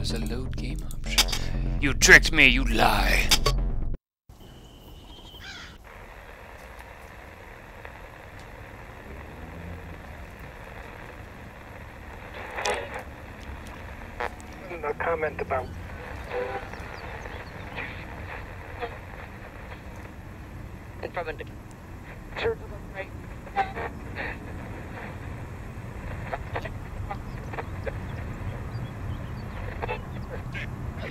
there's a load game option. You tricked me, you lie. Comment about and from a turn to the right. Thing. In sports, the Phillies beat the Dodgers three to nothing. Weather tonight, fair and cooler, low of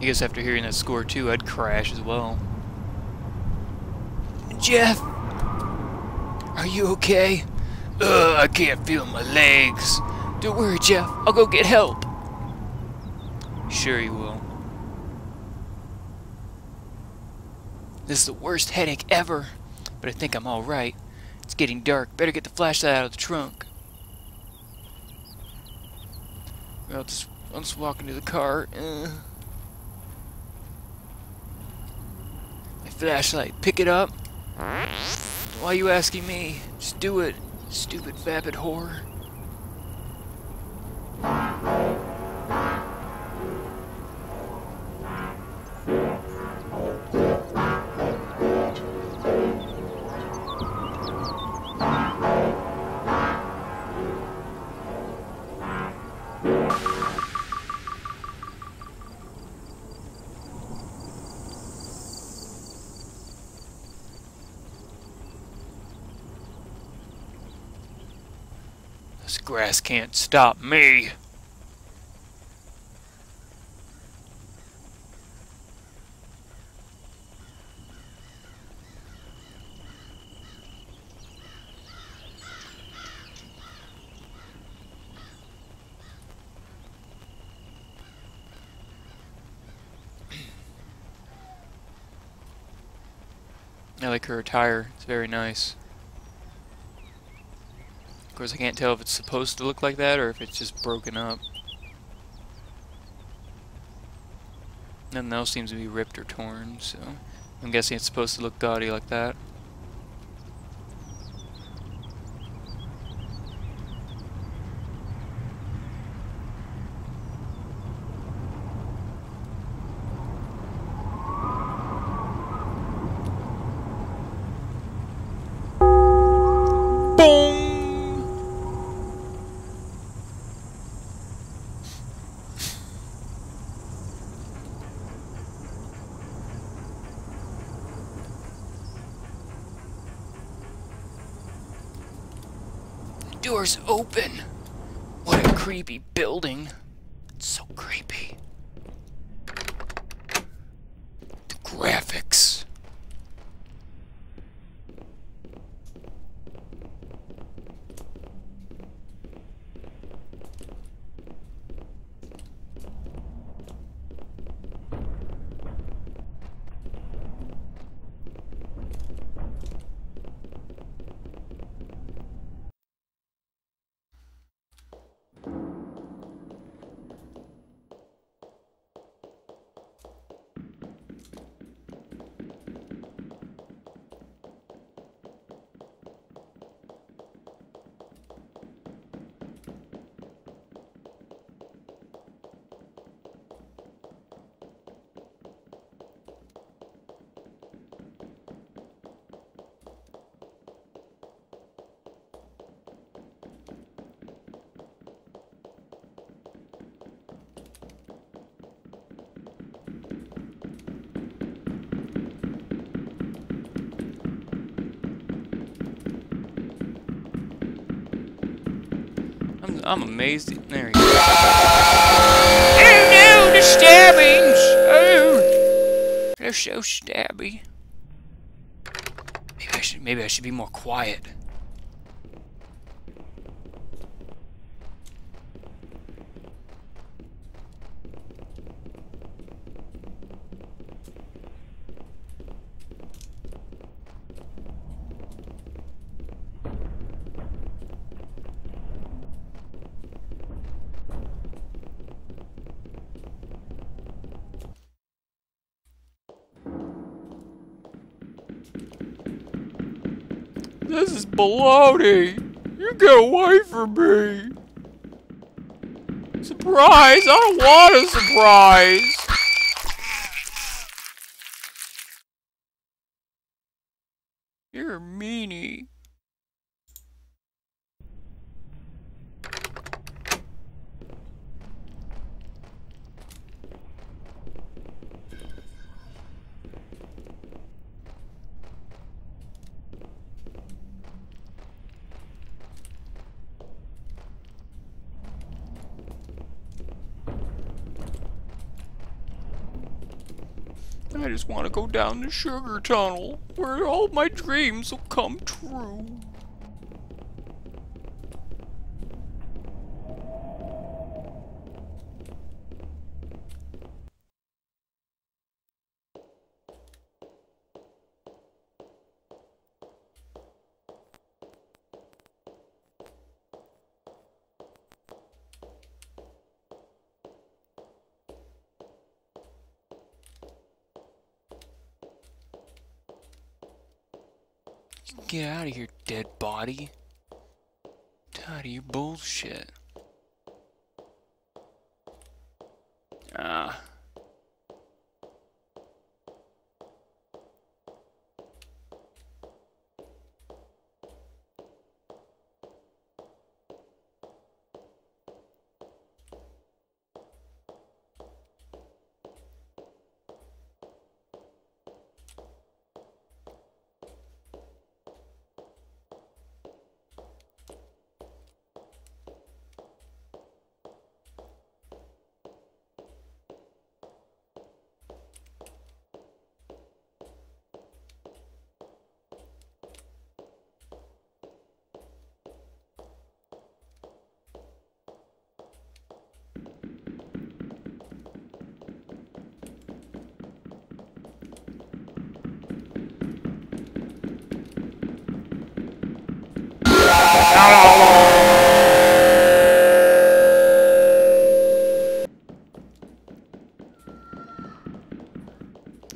I guess after hearing that score too, I'd crash as well. Jeff! Are you okay? Ugh, I can't feel my legs. Don't worry, Jeff. I'll go get help. Sure you will. This is the worst headache ever, but I think I'm alright. It's getting dark. Better get the flashlight out of the trunk. I'll just, I'll just walk into the car. Uh. Flashlight. Pick it up. Why are you asking me? Just do it. Stupid vapid whore. Grass can't stop me. I like her attire. It's very nice. Of course, I can't tell if it's supposed to look like that or if it's just broken up. Nothing else seems to be ripped or torn, so I'm guessing it's supposed to look gaudy like that. Door's open. What a creepy building. It's so creepy. The graphics. I'm, amazed. There you go. Oh no, the stabbings! Oh, they're so stabby. Maybe I should. Maybe I should be more quiet. This is baloney. You get away from me. Surprise! I don't want a surprise. You're a meanie. I just want to go down the sugar tunnel where all my dreams will come true. Get out of here, dead body. Tired of your bullshit. Ah.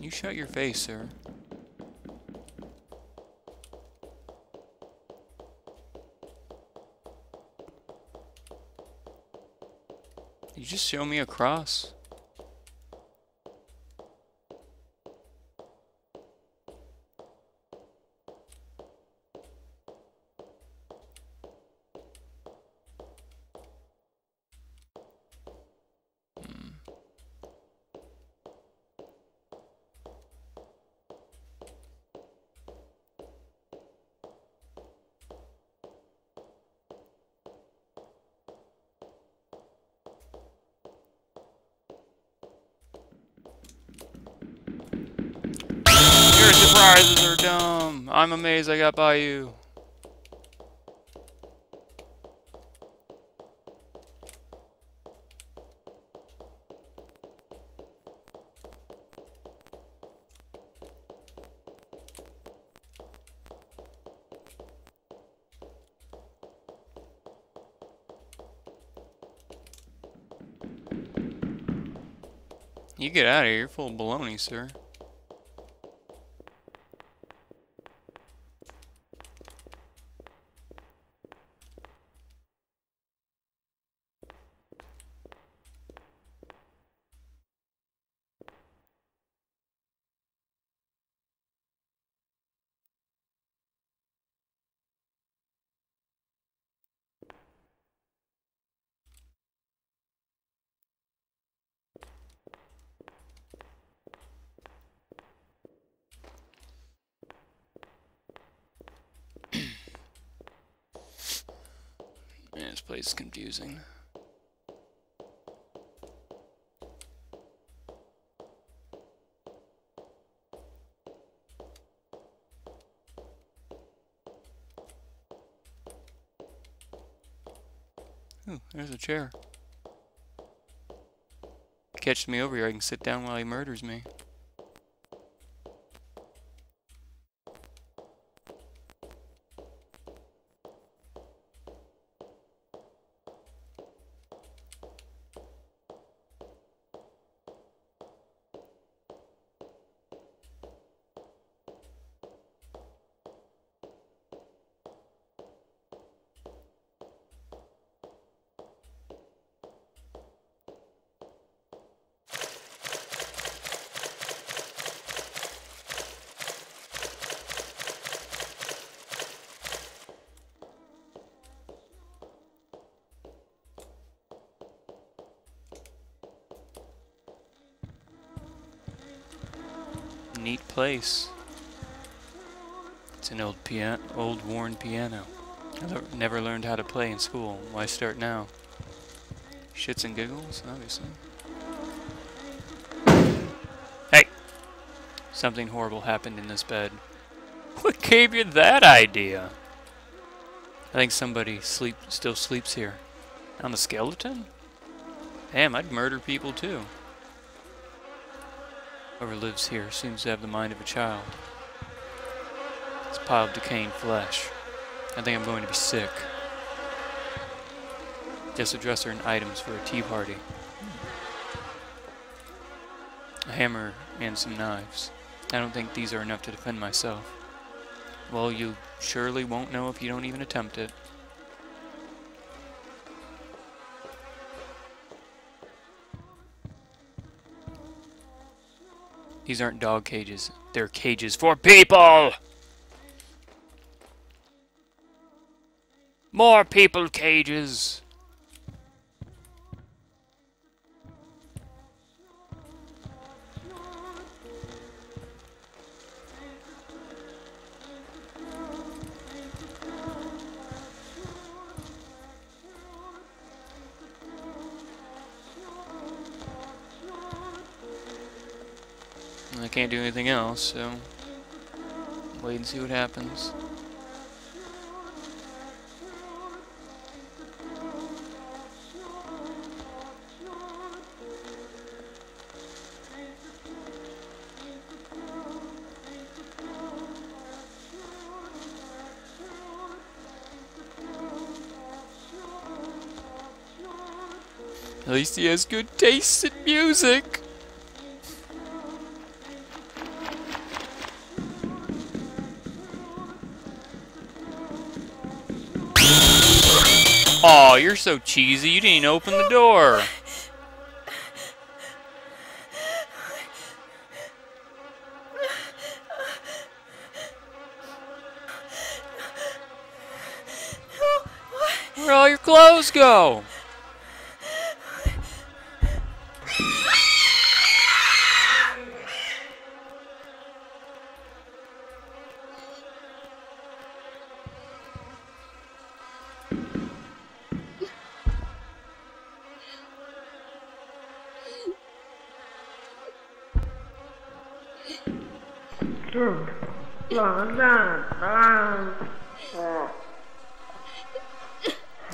You shut your face, sir. Did you just show me a cross? Your dumb. I'm amazed I got by you. You get out of here. You're full of baloney, sir. Man, this place is confusing. Ooh, there's a chair. Catches me over here, I can sit down while he murders me. Neat place. It's an old piano, old worn piano. I never learned how to play in school. Why start now? Shits and giggles, obviously. Hey! Something horrible happened in this bed. What gave you that idea? I think somebody sleep still sleeps here. On the skeleton? Damn, I'd murder people too. Whoever lives here seems to have the mind of a child. This pile of decaying flesh. I think I'm going to be sick. Just a dresser and items for a tea party. A hammer and some knives. I don't think these are enough to defend myself. Well, you surely won't know if you don't even attempt it. These aren't dog cages. They're cages for people! More people cages! Can't do anything else, so wait and see what happens. At least he has good taste in music. Aw, you're so cheesy. You didn't even open the door. Where'd all your clothes go?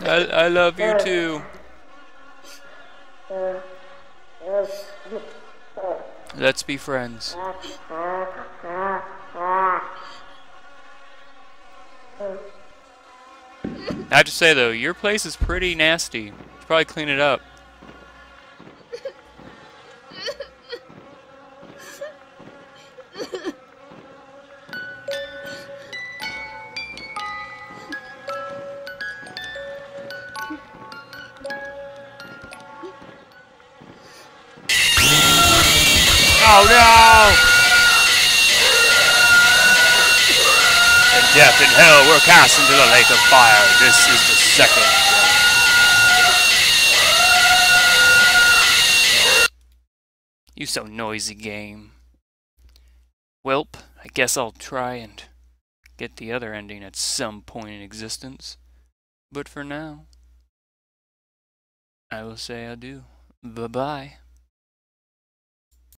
I, I love you too. Let's be friends. I have to say though, your place is pretty nasty. You should probably clean it up. Death and hell were cast into the lake of fire. This is the second. You so noisy game. Welp, I guess I'll try and get the other ending at some point in existence. But for now, I will say adieu. Bye bye.